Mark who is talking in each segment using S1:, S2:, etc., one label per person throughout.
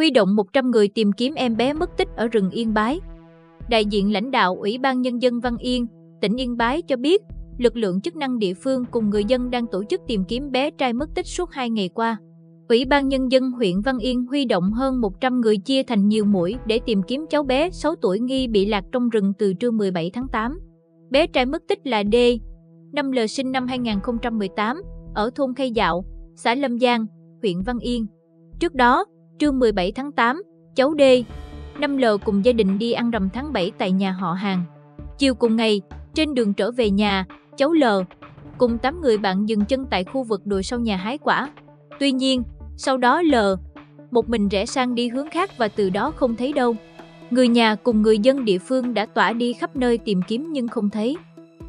S1: huy động 100 người tìm kiếm em bé mất tích ở rừng Yên Bái. Đại diện lãnh đạo Ủy ban Nhân dân Văn Yên, tỉnh Yên Bái cho biết, lực lượng chức năng địa phương cùng người dân đang tổ chức tìm kiếm bé trai mất tích suốt 2 ngày qua. Ủy ban Nhân dân huyện Văn Yên huy động hơn 100 người chia thành nhiều mũi để tìm kiếm cháu bé 6 tuổi nghi bị lạc trong rừng từ trưa 17 tháng 8. Bé trai mất tích là D, 5L sinh năm 2018, ở thôn Khay Dạo, xã Lâm Giang, huyện Văn Yên. Trước đó, trưa 17 tháng 8, cháu D, 5L cùng gia đình đi ăn rằm tháng 7 tại nhà họ hàng. Chiều cùng ngày, trên đường trở về nhà, cháu L cùng 8 người bạn dừng chân tại khu vực đồi sau nhà hái quả. Tuy nhiên, sau đó L một mình rẽ sang đi hướng khác và từ đó không thấy đâu. Người nhà cùng người dân địa phương đã tỏa đi khắp nơi tìm kiếm nhưng không thấy.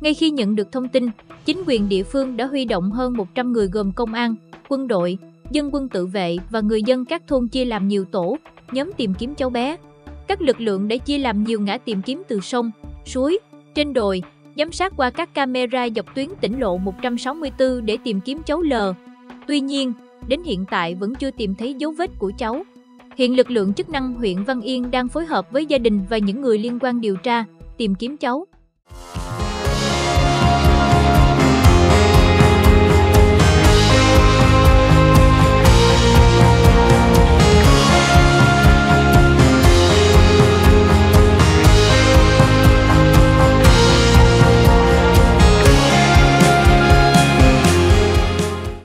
S1: Ngay khi nhận được thông tin, chính quyền địa phương đã huy động hơn 100 người gồm công an, quân đội, dân quân tự vệ và người dân các thôn chia làm nhiều tổ, nhóm tìm kiếm cháu bé. Các lực lượng đã chia làm nhiều ngã tìm kiếm từ sông, suối, trên đồi, giám sát qua các camera dọc tuyến tỉnh lộ 164 để tìm kiếm cháu L. Tuy nhiên, đến hiện tại vẫn chưa tìm thấy dấu vết của cháu. Hiện lực lượng chức năng huyện Văn Yên đang phối hợp với gia đình và những người liên quan điều tra, tìm kiếm cháu.